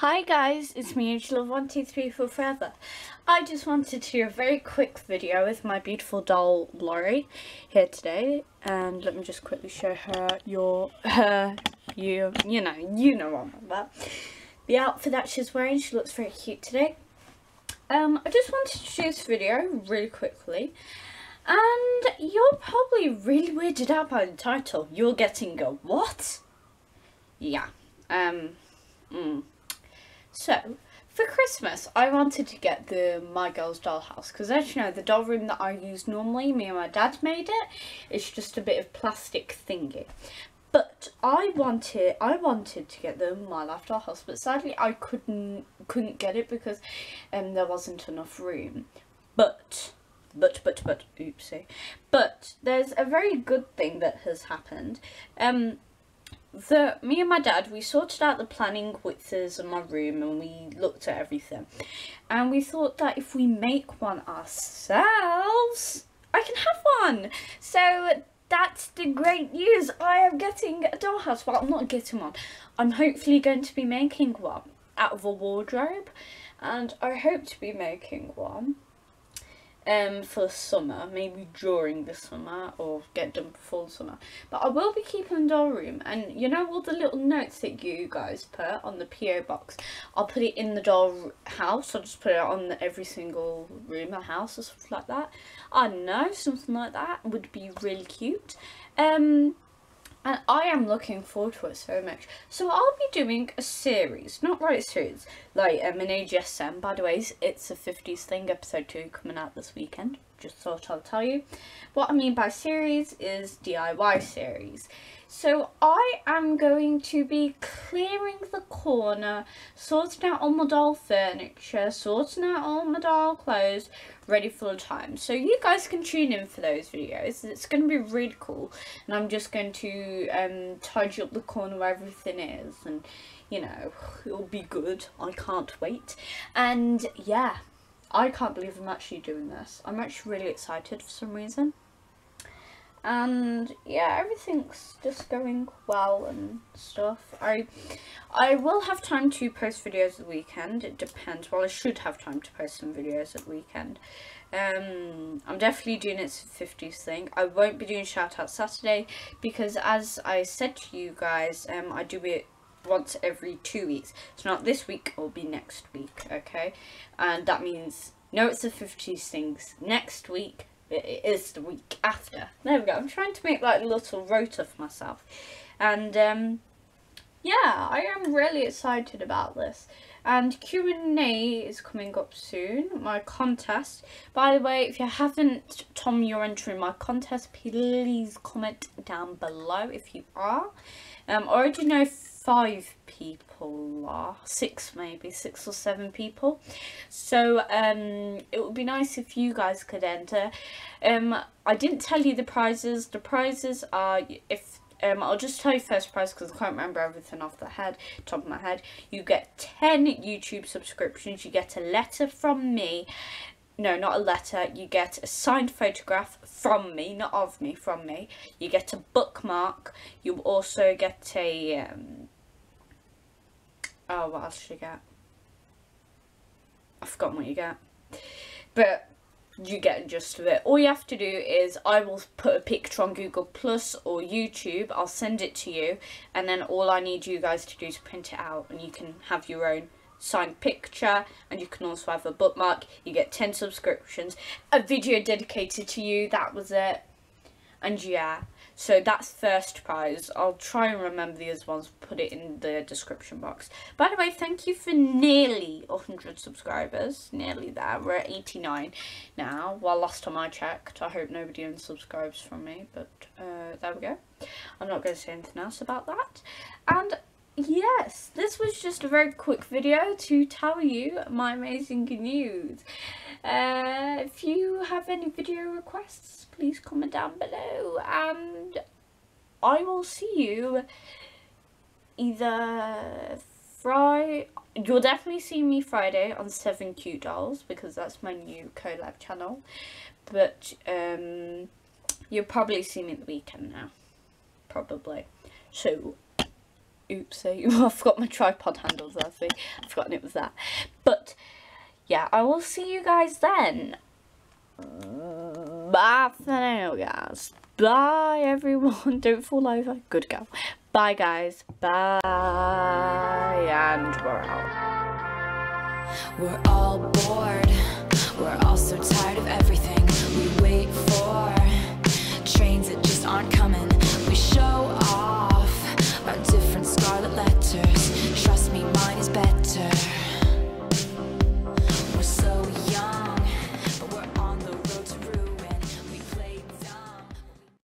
Hi guys, it's me Angela123 Forever. I just wanted to do a very quick video with my beautiful doll Laurie here today and let me just quickly show her your her you you know you know what I'm about. The outfit that she's wearing, she looks very cute today. Um I just wanted to do this video really quickly and you're probably really weirded out by the title. You're getting a what? Yeah. Um mm. So, for Christmas, I wanted to get the My Girls Dollhouse because as you know, the doll room that I use normally, me and my dad made it. It's just a bit of plastic thingy. But I wanted, I wanted to get the My Life Dollhouse, but sadly I couldn't couldn't get it because um, there wasn't enough room. But but but but oopsie but there's a very good thing that has happened um the me and my dad we sorted out the planning widths in my room and we looked at everything. And we thought that if we make one ourselves I can have one. So that's the great news. I am getting a dollhouse. Well I'm not getting one. I'm hopefully going to be making one out of a wardrobe. And I hope to be making one um, for summer, maybe during the summer or get done before the summer. But I will be keeping the doll room and you know all the little notes that you guys put on the PO box, I'll put it in the doll house, I'll just put it on the, every single room or house or something like that. I know, something like that would be really cute. Um, and I am looking forward to it so much. So I'll be doing a series, not right series, like um, an AGSM, by the way, it's a 50s thing, episode 2 coming out this weekend, just thought I'll tell you. What I mean by series is DIY series. So I am going to be clearing the corner, sorting out all my doll furniture, sorting out all my doll clothes, ready for the time. So you guys can tune in for those videos. It's going to be really cool. And I'm just going to um, tidy up the corner where everything is. And, you know, it'll be good. I can't wait. And, yeah, I can't believe I'm actually doing this. I'm actually really excited for some reason. And yeah everything's just going well and stuff. I i will have time to post videos the weekend. It depends. Well i should have time to post some videos at the weekend. Um i'm definitely doing its 50s thing. I won't be doing shout out saturday because as i said to you guys um i do it once every two weeks so not this week it'll be next week okay and that means no it's the 50s things next week it is the week after. There we go. I'm trying to make like a little rota for myself. And um, yeah, I am really excited about this. And Q&A is coming up soon, my contest. By the way, if you haven't Tom, you're entering my contest, please comment down below if you are. Um, I already know five people are, six maybe, six or seven people. So um, it would be nice if you guys could enter. Um, I didn't tell you the prizes. The prizes are, if um, I'll just tell you first prize because I can't remember everything off the head, top of my head. You get 10 YouTube subscriptions. You get a letter from me no, not a letter, you get a signed photograph from me, not of me, from me. You get a bookmark. You also get a, um, oh, what else should you get? I've forgotten what you get. But you get gist of it. All you have to do is I will put a picture on Google Plus or YouTube. I'll send it to you. And then all I need you guys to do is print it out. And you can have your own signed picture and you can also have a bookmark you get 10 subscriptions a video dedicated to you that was it and yeah so that's first prize i'll try and remember the other ones put it in the description box. By the way thank you for nearly 100 subscribers. Nearly there. We're at 89 now. Well last time i checked i hope nobody unsubscribes from me but uh, there we go. I'm not going to say anything else about that. And yes, this was just a very quick video to tell you my amazing news. Uh, if you have any video requests, please comment down below and I will see you either Friday, you'll definitely see me Friday on 7 Cute Dolls because that's my new collab channel, but um, you'll probably see me the weekend now, probably. So, oopsie. I forgot my tripod handles there, see. I've forgotten it was that. But, yeah, I will see you guys then. Bye for now, guys. Bye, everyone. Don't fall over. Good girl. Bye, guys. Bye. And we're out. We're all bored. We're all so tired of everything. We wait for trains that just aren't coming.